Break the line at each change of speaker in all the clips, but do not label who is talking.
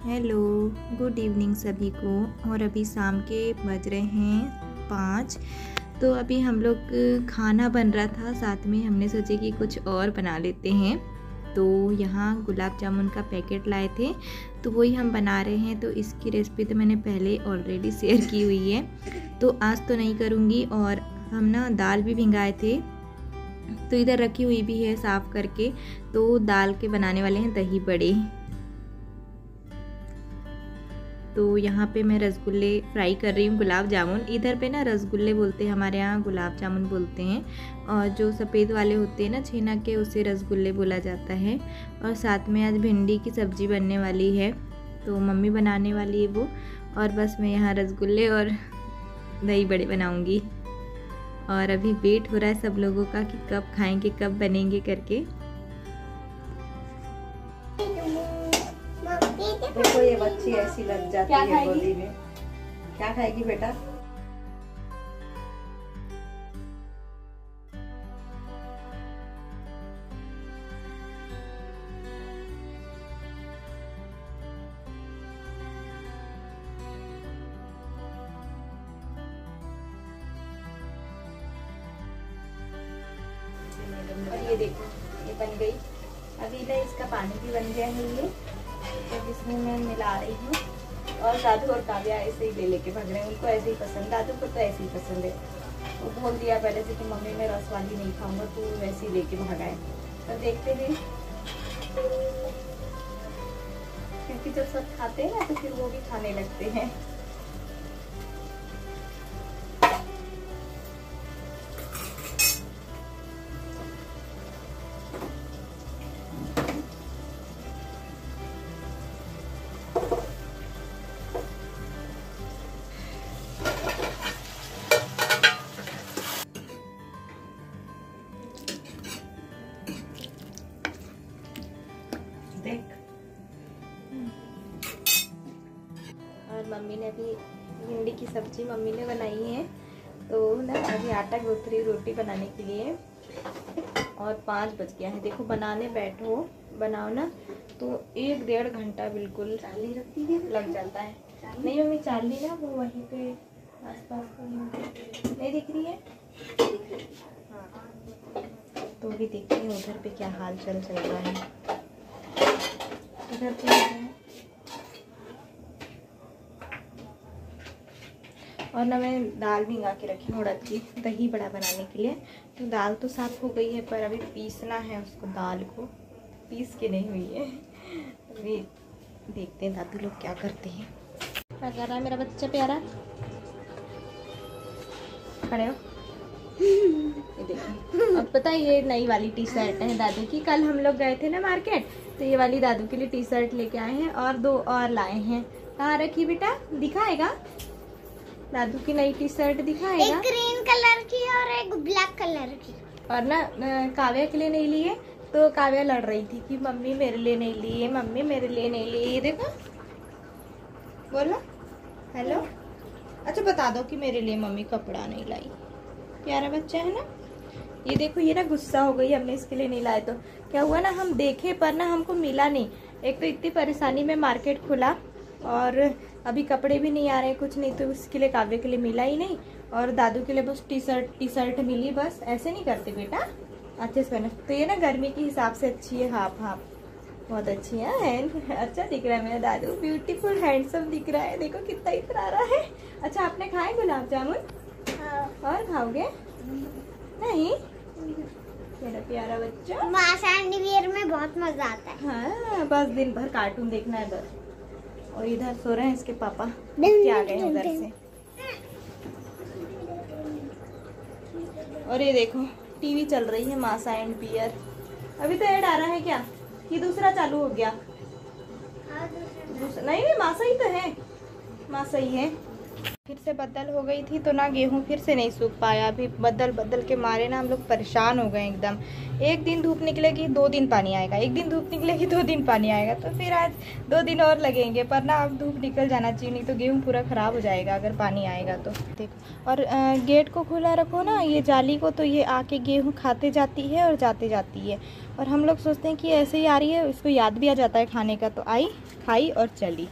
Hello, good evening सभी को। और अभी शाम के बज रहे हैं पाँच। तो अभी हम लोग खाना बन रहा था, साथ में हमने सोचे कि कुछ और बना लेते हैं। तो यहाँ गुलाब जामुन का पैकेट लाए थे तो वही हम बना रहे हैं। तो इसकी रेसिपी तो मैंने पहले ऑलरेडी शेयर की हुई है। तो आज तो नहीं करूँगी, और हम ना दाल भी भिंगाए थे। तो इधर रखी हुई भी है साफ़ करके। तो दाल के बनाने वाले हैं दही बड़े। तो यहाँ पे मैं रसगुल्ले फ्राई कर रही हूँ, गुलाब जामुन। इधर पे ना रसगुल्ले बोलते हैं, हमारे यहाँ गुलाब जामुन बोलते हैं। और जो सफ़ेद वाले होते हैं ना, छेना के, उसे रसगुल्ले बोला जाता है। और साथ में आज भिंडी की सब्ज़ी बनने वाली है तो मम्मी बनाने वाली है वो। और बस मैं यहाँ रसगुल्ले और दही बड़े बनाऊँगी। और अभी वेट हो रहा है सब लोगों का कि कब खाएँगे, कब बनेंगे करके।
देखो ये बच्ची ऐसी लग जाती है गोदी में। क्या खाएगी बेटा?
और ये देखो ये बन गई। अभी ना इसका पानी भी बन गया है ये तो इसमें मैं मिला रही हूँ। और दादू और काव्या ऐसे ही ले लेके भाग रहे हैं। उनको ऐसे ही पसंद, दादू को तो ऐसे ही पसंद है। वो बोल दिया पहले से कि मम्मी, मैं रस वाली नहीं खाऊँगा तो वैसे ही लेके भागाए तो देखते हैं। क्योंकि जब सब खाते हैं ना तो फिर वो भी खाने लगते हैं। मम्मी ने अभी भिंडी की सब्ज़ी मम्मी ने बनाई है। तो ना अभी आटा गूंथ रही रोटी बनाने के लिए। और पाँच बज गया है। देखो बनाने बैठो बनाओ ना। तो एक डेढ़ घंटा बिल्कुल
चाली रखती है?
लग जाता है। नहीं मम्मी चाली ना वो वहीं पे आसपास कहीं नहीं दिख रही है? हाँ। तो भी देखते हैं उधर पे क्या हाल चल चल रहा है। इधर पे है और ना मैं दाल भिंगा के रखी हूँ उड़द की दही बड़ा बनाने के लिए। तो दाल तो साफ़ हो गई है पर अभी पीसना है उसको दाल को। पीस के नहीं हुई है। अभी देखते हैं दादू लोग क्या करते हैं। क्या कर रहा है मेरा बच्चा प्यारा? खड़े हो। ये देखिए। अब पता है ये नई वाली टी शर्ट है दादू की। कल हम लोग गए थे ना मार्केट तो ये वाली दादू के लिए टी शर्ट लेके आए हैं और दो और लाए हैं। कहाँ रखी बेटा? दिखाएगा? दादू की नई टी शर्ट दिखाएगा।
एक ग्रीन कलर की और एक ब्लैक कलर की।
और ना काव्या के लिए नहीं लिए तो काव्या लड़ रही थी कि मम्मी मेरे लिए नहीं लिए मम्मी मेरे लिए नहीं लिए ये देखो। बोलो। हेलो। अच्छा बता दो कि मेरे लिए मम्मी कपड़ा नहीं लाई। प्यारा बच्चा है ना? ये देखो ये ना गुस्सा हो गई हमने इसके लिए नहीं लाए तो। क्या हुआ ना हम देखे पर ना हमको मिला नहीं। एक तो इतनी परेशानी में मार्केट खुला। और अभी कपड़े भी नहीं आ रहे कुछ नहीं तो उसके लिए काव्य के लिए मिला ही नहीं और दादू के लिए बस टी शर्ट टी शर्ट मिली बस। ऐसे नहीं करते बेटा। अच्छे से पहने। तो ये ना गर्मी के हिसाब से अच्छी है हाफ़ हाफ़। बहुत अच्छी है हैंड अच्छा दिख रहा है मेरा दादू। ब्यूटीफुल हैंडसम दिख रहा है। देखो कितना ही प्यारा है। अच्छा आपने खाए गुलाब जामुन?
हाँ।
और खाओगे? नहीं? मेरा प्यारा बच्चा।
में बहुत मज़ा आता है।
हाँ बस दिन भर कार्टून देखना है बस। और इधर सो रहे हैं इसके पापा
क्या
क्या गए उधर से और ये देखो टीवी चल रही है मासा एंड पियर। अभी तो ऐड आ रहा है क्या? ये दूसरा चालू हो गया। दूसरा। नहीं नहीं मासा ही तो है। मासा ही है। से बदल हो गई थी तो ना गेहूँ फिर से नहीं सूख पाया। अभी बदल बदल के मारे ना हम लोग परेशान हो गए एकदम। एक दिन धूप निकलेगी, दो दिन पानी आएगा। एक दिन धूप निकलेगी, दो दिन पानी आएगा। तो फिर आज दो दिन और लगेंगे, पर ना अब धूप निकल जाना चाहिए, नहीं तो गेहूँ पूरा ख़राब हो जाएगा अगर पानी आएगा तो। देखो, और गेट को खुला रखो ना, ये जाली को तो ये आके गेहूँ खाते जाती है और जाते जाती है। और हम लोग सोचते हैं कि ऐसे ही आ रही है, इसको याद भी आ जाता है खाने का। तो आई, खाई और चली।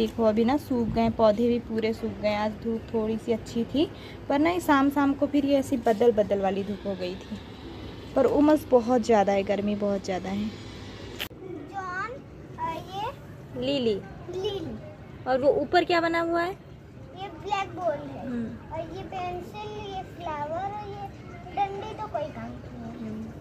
देखो अभी ना सूख गए पौधे भी पूरे सूख गए आज धूप थोड़ी सी अच्छी थी पर ना ये शाम शाम को फिर ये ऐसी बदल बदल वाली धूप हो गई थी। पर उमस बहुत ज़्यादा है गर्मी बहुत ज़्यादा है।
John
Lily.
लीली।
और वो ऊपर क्या बना हुआ है?
ये ब्लैक बोर्ड है। और ये पेंसिल ये फ्लावर और ये डंडी तो कोई काम की नहीं है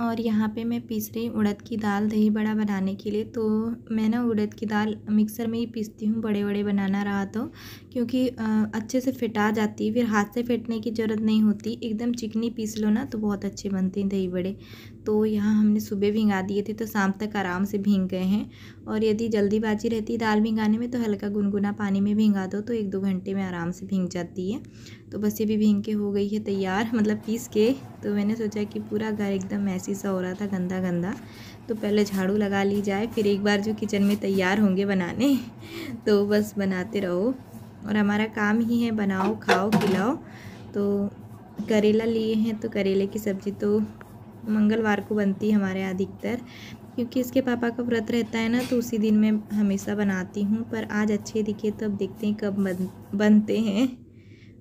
और यहाँ पे मैं पीस रही हूँ उड़द की दाल दही बड़ा बनाने के लिए। तो मैं ना उड़द की दाल मिक्सर में ही पीसती हूँ बड़े बड़े बनाना रहा तो क्योंकि अच्छे से फिटा जाती है, फिर हाथ से फेंटने की ज़रूरत नहीं होती। एकदम चिकनी पीस लो ना तो बहुत अच्छे बनते हैं दही बड़े। तो यहाँ हमने सुबह भिंगा दिए थे तो शाम तक आराम से भींग गए हैं। और यदि जल्दीबाजी रहती है दाल भिंगाने में तो हल्का गुनगुना पानी में भिंगा दो तो एक दो घंटे में आराम से भींग जाती है। तो बस ये भी भींग के हो गई है तैयार मतलब पीस के। तो मैंने सोचा कि पूरा घर एकदम मैसी सा हो रहा था, गंदा गंदा। तो पहले झाड़ू लगा ली जाए, फिर एक बार जो किचन में तैयार होंगे बनाने तो बस बनाते रहो। और हमारा काम ही है बनाओ, खाओ, खिलाओ। तो करेला लिए हैं तो करेले की सब्ज़ी तो मंगलवार को बनती है हमारे यहाँ अधिकतर क्योंकि इसके पापा का व्रत रहता है ना तो उसी दिन मैं हमेशा बनाती हूँ पर आज अच्छे दिखे तो अब देखते हैं कब बन बनते हैं।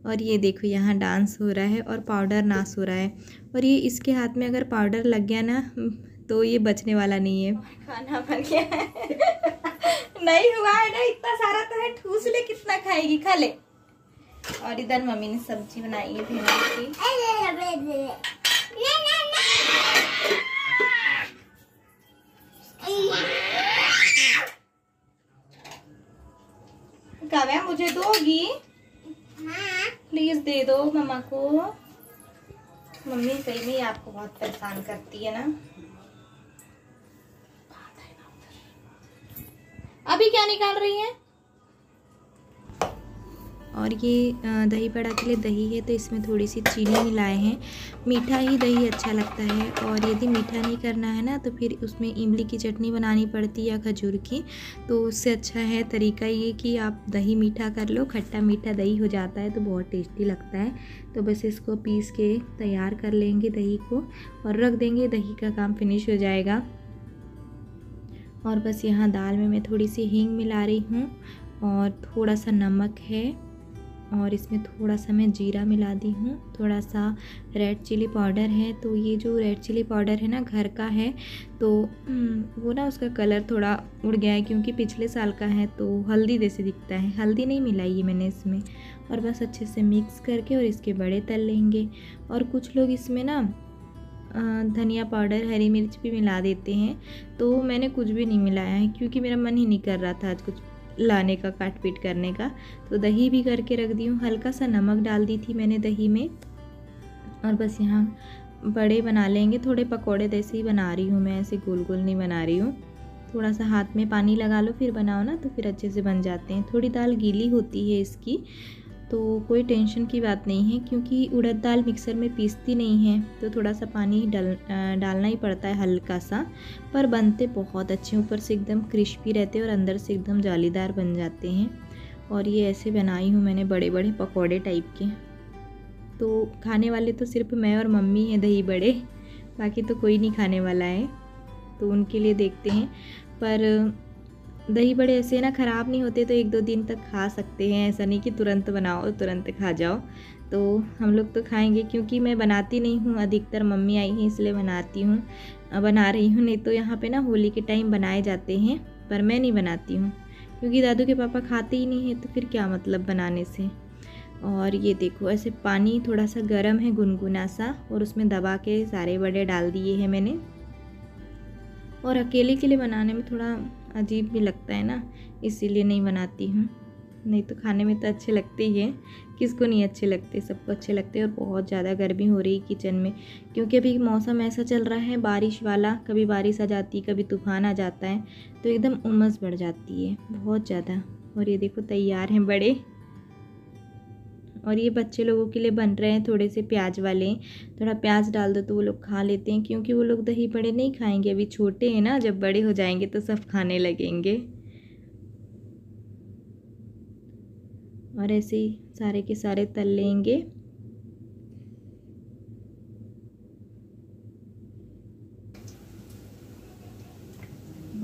और ये देखो यहाँ डांस हो रहा है और पाउडर नाश हो रहा है। और ये इसके हाथ में अगर पाउडर लग गया ना तो ये बचने वाला नहीं है। खाना बन गया है। नहीं हुआ है ना इतना सारा तो है ठूस ले कितना खाएगी खा ले। और इधर मम्मी ने सब्ज़ी बनाई है भिंडी की। मुझे दोगी प्लीज़ दे दो मम्मा को। मम्मी सही में आपको बहुत परेशान करती है ना। अभी क्या निकाल रही है? और ये दही बड़ा के लिए दही है तो इसमें थोड़ी सी चीनी मिलाए हैं। मीठा ही दही अच्छा लगता है और यदि मीठा नहीं करना है ना तो फिर उसमें इमली की चटनी बनानी पड़ती या खजूर की। तो उससे अच्छा है तरीका ये कि आप दही मीठा कर लो, खट्टा मीठा दही हो जाता है तो बहुत टेस्टी लगता है। तो बस इसको पीस के तैयार कर लेंगे दही को और रख देंगे, दही का काम फिनिश हो जाएगा। और बस यहाँ दाल में मैं थोड़ी सी हींग मिला रही हूँ और थोड़ा सा नमक है। और इसमें थोड़ा सा मैं जीरा मिला दी हूँ। थोड़ा सा रेड चिली पाउडर है तो ये जो रेड चिली पाउडर है ना घर का है तो हम्म, वो ना उसका कलर थोड़ा उड़ गया है क्योंकि पिछले साल का है तो हल्दी जैसे दिखता है। हल्दी नहीं मिलाई है मैंने इसमें। और बस अच्छे से मिक्स करके और इसके बड़े तल लेंगे। और कुछ लोग इसमें ना धनिया पाउडर हरी मिर्च भी मिला देते हैं तो मैंने कुछ भी नहीं मिलाया है क्योंकि मेरा मन ही नहीं कर रहा था आज कुछ लाने का, काट पीट करने का। तो दही भी करके रख दी हूँ। हल्का सा नमक डाल दी थी मैंने दही में। और बस यहाँ बड़े बना लेंगे। थोड़े पकोड़े जैसे ही बना रही हूँ मैं, ऐसे गोल गोल नहीं बना रही हूँ। थोड़ा सा हाथ में पानी लगा लो, फिर बनाओ ना तो फिर अच्छे से बन जाते हैं। थोड़ी दाल गीली होती है इसकी तो कोई टेंशन की बात नहीं है, क्योंकि उड़द दाल मिक्सर में पीसती नहीं है तो थोड़ा सा पानी डाल डालना ही पड़ता है हल्का सा पर बनते बहुत अच्छे, ऊपर से एकदम क्रिस्पी रहते हैं और अंदर से एकदम जालीदार बन जाते हैं, और ये ऐसे बनाई हूँ मैंने बड़े बड़े पकौड़े टाइप के। तो खाने वाले तो सिर्फ़ मैं और मम्मी हैं, दही बड़े, बाकी तो कोई नहीं खाने वाला है तो उनके लिए देखते हैं, पर दही बड़े ऐसे ना ख़राब नहीं होते तो एक दो दिन तक खा सकते हैं। ऐसा नहीं कि तुरंत बनाओ, तुरंत खा जाओ। तो हम लोग तो खाएँगे, क्योंकि मैं बनाती नहीं हूँ। अधिकतर मम्मी आई हैं, इसलिए बनाती हूँ। बना रही हूँ, नहीं तो यहाँ पे ना होली के टाइम बनाए जाते हैं, पर मैं नहीं बनाती हूँ। क्योंकि दादू के पापा खाते ही नहीं है तो फिर क्या मतलब बनाने से? और ये देखो, ऐसे पानी थोड़ा सा गर्म है गुनगुना सा और उसमें दबा के सारे बड़े डाल दिए हैं मैंने। और अकेले के लिए बनाने में थोड़ा अजीब भी लगता है ना, इसीलिए नहीं बनाती हूँ। नहीं तो खाने में तो अच्छे लगते ही हैं। किसको नहीं अच्छे लगते? सबको अच्छे लगते हैं और बहुत ज़्यादा गर्मी हो रही है किचन में। क्योंकि अभी मौसम ऐसा चल रहा है, बारिश वाला, कभी बारिश आ जाती है कभी तूफ़ान आ जाता है तो एकदम उमस बढ़ जाती है, बहुत ज़्यादा। और ये देखो तैयार हैं बड़े। और ये बच्चे लोगों के लिए बन रहे हैं थोड़े से प्याज वाले। थोड़ा प्याज डाल दो तो वो लोग खा लेते हैं, क्योंकि वो लोग दही बड़े नहीं खाएँगे। अभी छोटे हैं ना, जब बड़े हो जाएँगे तो सब खाने लगेंगे। और ऐसे ही सारे के सारे तल लेंगे।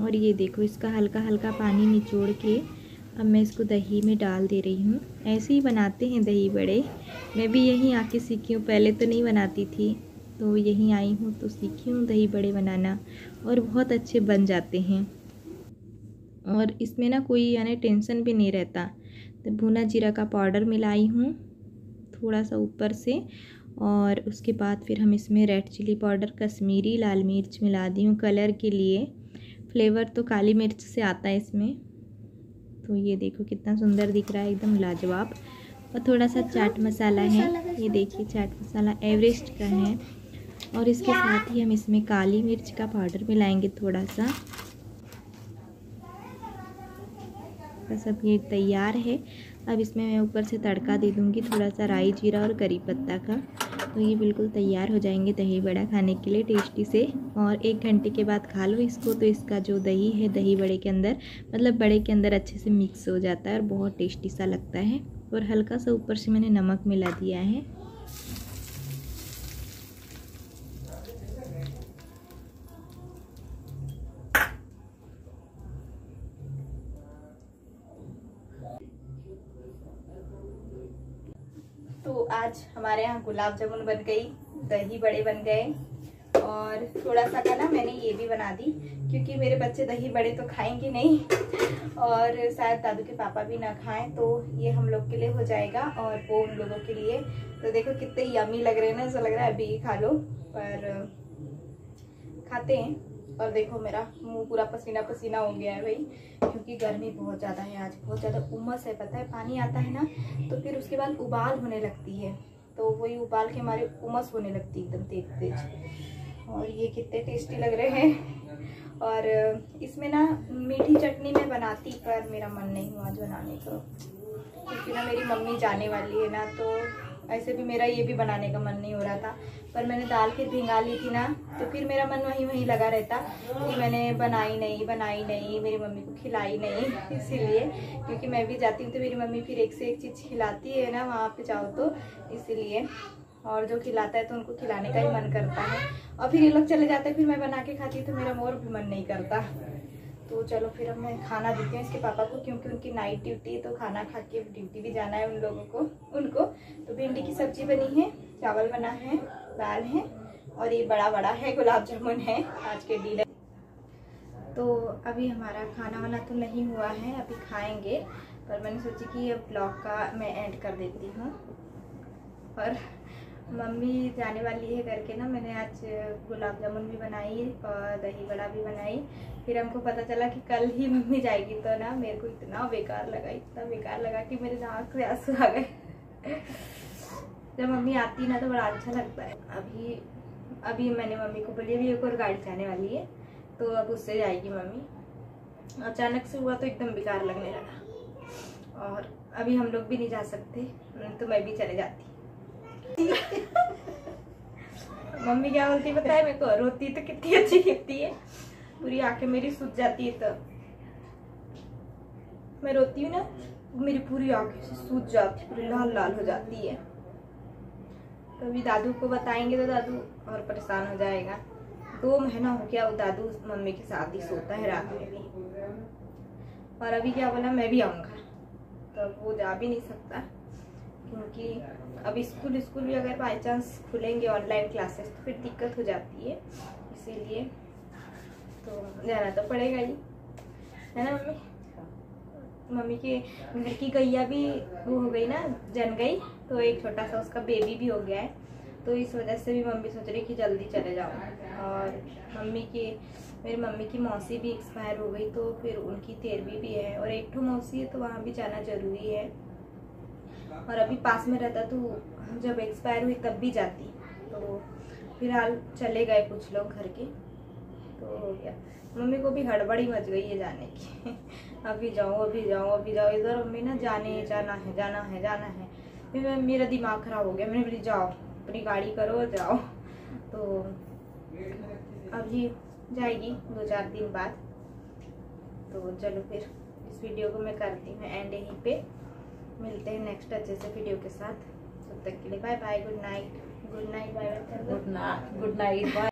और ये देखो, इसका हल्का हल्का पानी निचोड़ के अब मैं इसको दही में डाल दे रही हूँ। ऐसे ही बनाते हैं दही बड़े। मैं भी यहीं आके सीखी हूँ। पहले तो नहीं बनाती थी तो यहीं आई हूँ तो सीखी हूँ दही बड़े बनाना और बहुत अच्छे बन जाते हैं। और इसमें ना कोई यानी टेंशन भी नहीं रहता। तो भुना जीरा का पाउडर मिलाई हूँ थोड़ा सा ऊपर से और उसके बाद फिर हम इसमें रेड चिली पाउडर, कश्मीरी लाल मिर्च मिला दी हूँ कलर के लिए। फ्लेवर तो काली मिर्च से आता है इसमें। तो ये देखो कितना सुंदर दिख रहा है, एकदम लाजवाब। और थोड़ा सा चाट मसाला है, ये देखिए चाट मसाला एवरेस्ट का है। और इसके साथ ही हम इसमें काली मिर्च का पाउडर मिलाएँगे थोड़ा सा बस अब ये तैयार है। अब इसमें मैं ऊपर से तड़का दे दूँगी थोड़ा सा राई जीरा और करी पत्ता का। तो ये बिल्कुल तैयार हो जाएँगे दही बड़ा खाने के लिए टेस्टी से। और एक घंटे के बाद खा लो इसको तो इसका जो दही है, दही बड़े के अंदर मतलब बड़े के अंदर अच्छे से मिक्स हो जाता है और बहुत टेस्टी सा लगता है। और हल्का सा ऊपर से मैंने नमक मिला दिया है। आज हमारे यहाँ गुलाब जामुन बन गई, दही बड़े बन गए। और थोड़ा सा का ना मैंने ये भी बना दी, क्योंकि मेरे बच्चे दही बड़े तो खाएँगे नहीं। और शायद दादू के पापा भी ना खाएँ तो ये हम लोग के लिए हो जाएगा, और वो उन लोगों के लिए। तो देखो कितने यमी लग रहे हैं ना, ऐसा लग रहा है अभी खा लो, पर, खाते हैं। और देखो मेरा मुँह पूरा पसीना पसीना हो गया है भाई, क्योंकि गर्मी बहुत ज़्यादा है आज, बहुत ज़्यादा उमस है, पता है? पानी आता है ना तो फिर उसके बाद उबाल होने लगती है तो वही उबाल के हमारे उमस होने लगती है एकदम तेज तेज। और ये कितने टेस्टी लग रहे हैं। और इसमें ना मीठी चटनी मैं बनाती, पर मेरा मन नहीं हुआ आज बनाने को, क्योंकि ना मेरी मम्मी जाने वाली है ना तो ऐसे भी मेरा ये भी बनाने का मन नहीं हो रहा था। पर मैंने दाल फिर भिंगा ली थी ना तो फिर मेरा मन वहीं वहीं लगा रहता कि मैंने बनाई नहीं बनाई नहीं, मेरी मम्मी को खिलाई नहीं, इसीलिए। क्योंकि मैं भी जाती हूँ तो मेरी मम्मी फिर एक से एक चीज़ खिलाती है ना वहाँ पे जाओ तो इसीलिए। और जो खिलाता है तो उनको खिलाने का ही मन करता है। और फिर ये लोग चले जाते हैं, फिर मैं बना के खाती तो मेरा मोर भी मन नहीं करता। तो चलो फिर अब मैं खाना देती हूँ इसके पापा को, क्योंकि उनकी नाइट ड्यूटी है तो खाना खा के ड्यूटी भी जाना है उन लोगों को, उनको। तो भिंडी की सब्ज़ी बनी है, चावल बना है, दाल है, और ये बड़ा बड़ा है, गुलाब जामुन है, आज के डिनर तो अभी हमारा खाना वाना तो नहीं हुआ है, अभी खाएँगे, पर मैंने सोची कि अब ब्लॉग का मैं एंड कर देती हूँ। और मम्मी जाने वाली है करके ना, मैंने आज गुलाब जामुन भी बनाई और दही बड़ा भी बनाई। फिर हमको पता चला कि कल ही मम्मी जाएगी तो ना मेरे को इतना बेकार लगा, इतना बेकार लगा कि मेरे आँख से आँसू आ गए। जब मम्मी आती ना तो बड़ा अच्छा लगता है। अभी अभी मैंने मम्मी को बोली, अभी एक और गाड़ी जाने वाली है तो अब उससे जाएगी मम्मी। अचानक से हुआ तो एकदम बेकार लगने लगा। और अभी हम लोग भी नहीं जा सकते तो मैं भी चले जाती। मम्मी क्या बोलती पता है मेरे को? रोती तो कितनी अच्छी दिखती है। पूरी आँखें मेरी सूझ जाती है तब मैं रोती हूँ ना, मेरी पूरी आँखें से सूझ जाती, पूरी लाल लाल हो जाती है। तो अभी दादू को बताएँगे तो दादू और परेशान हो जाएगा। दो महीना हो गया, वो दादू मम्मी के साथ ही सोता है रात में भी। और अभी क्या बोला, मैं भी आऊँगा। तो वो जा भी नहीं सकता, क्योंकि अब स्कूल स्कूल भी अगर बाई चांस खुलेंगे ऑनलाइन क्लासेस तो फिर दिक्कत हो जाती है, इसीलिए तो जाना तो पड़ेगा ही। है ना मम्मी? मम्मी के घर की गैया भी वो हो गई ना, जन गई तो एक छोटा सा उसका बेबी भी हो गया है तो इस वजह से भी मम्मी सोच रही कि जल्दी चले जाओ और मम्मी के, मेरी मम्मी की मौसी भी एक्सपायर हो गई तो फिर उनकी तेरहवीं भी है, और एक ठो मौसी है तो वहाँ भी जाना ज़रूरी है। और अभी पास में रहता तो जब एक्सपायर हुई तब भी जाती। तो फ़िलहाल चले गए कुछ लोग घर के। तो हो गया मम्मी को भी हड़बड़ी मच गई है जाने की। अभी जाओ अभी जाओ अभी जाओ इधर मम्मी ना जाने, जाना है जाना है जाना है। फिर मैं- मेरा दिमाग खराब हो गया। मैंने बोली, जाओ, अपनी गाड़ी करो, जाओ। तो अभी जाएगी दो चार दिन बाद। तो चलो फिर, इस वीडियो को मैं करती हूँ एंड यहीं पे। मिलते हैं नेक्स्ट अच्छे से वीडियो के साथ। तब तक के लिए bye bye good night good night bye
good night good night bye